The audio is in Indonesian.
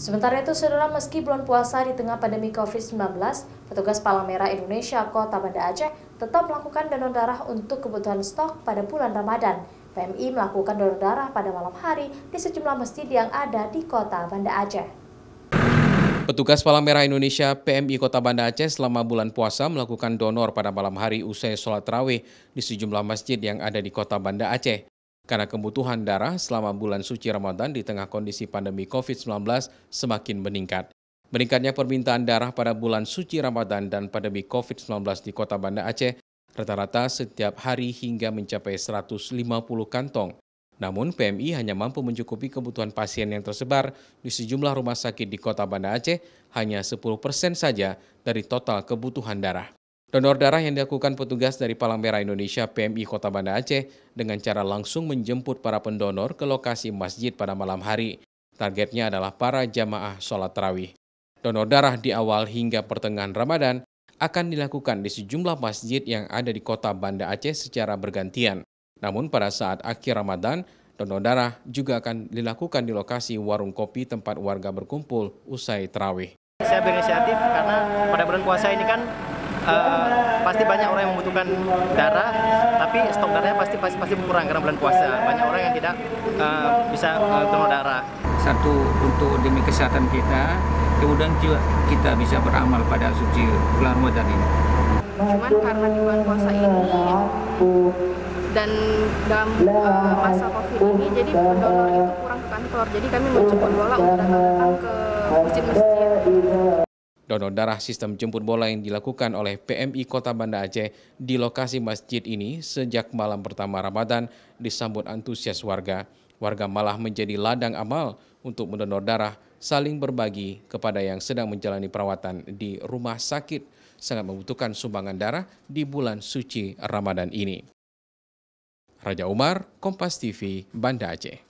Sementara itu, saudara, meski bulan puasa di tengah pandemi COVID-19, petugas Palang Merah Indonesia Kota Banda Aceh tetap melakukan donor darah untuk kebutuhan stok pada bulan Ramadan. PMI melakukan donor darah pada malam hari di sejumlah masjid yang ada di Kota Banda Aceh. Petugas Palang Merah Indonesia PMI Kota Banda Aceh selama bulan puasa melakukan donor pada malam hari usai sholat terawih di sejumlah masjid yang ada di Kota Banda Aceh karena kebutuhan darah selama bulan suci Ramadan di tengah kondisi pandemi COVID-19 semakin meningkat. Meningkatnya permintaan darah pada bulan suci Ramadan dan pandemi COVID-19 di kota Banda Aceh rata-rata setiap hari hingga mencapai 150 kantong. Namun PMI hanya mampu mencukupi kebutuhan pasien yang tersebar di sejumlah rumah sakit di kota Banda Aceh hanya 10 persen saja dari total kebutuhan darah. Donor darah yang dilakukan petugas dari Palang Merah Indonesia PMI Kota Banda Aceh dengan cara langsung menjemput para pendonor ke lokasi masjid pada malam hari. Targetnya adalah para jamaah sholat tarawih. Donor darah di awal hingga pertengahan Ramadan akan dilakukan di sejumlah masjid yang ada di kota Banda Aceh secara bergantian. Namun pada saat akhir Ramadan, donor darah juga akan dilakukan di lokasi warung kopi tempat warga berkumpul usai terawih. Saya berinisiatif karena pada bulan puasa ini kan uh, pasti banyak orang yang membutuhkan darah, tapi stok darahnya pasti pasti pasti berkurang karena bulan puasa. Banyak orang yang tidak uh, bisa uh, donor darah. Satu untuk demi kesehatan kita, kemudian juga kita bisa beramal pada suci bulan Ramadan ini. Cuman karena di bulan puasa ini dan dalam uh, masa COVID ini, jadi donor itu kurang ke kantor. Jadi kami menjemput bola untuk datang ke masjid-masjid. Donor darah sistem jemput bola yang dilakukan oleh PMI Kota Banda Aceh di lokasi masjid ini sejak malam pertama Ramadan disambut antusias warga. Warga malah menjadi ladang amal untuk mendonor darah saling berbagi kepada yang sedang menjalani perawatan di rumah sakit sangat membutuhkan sumbangan darah di bulan suci Ramadan ini. Raja Umar, Kompas TV, Banda Aceh.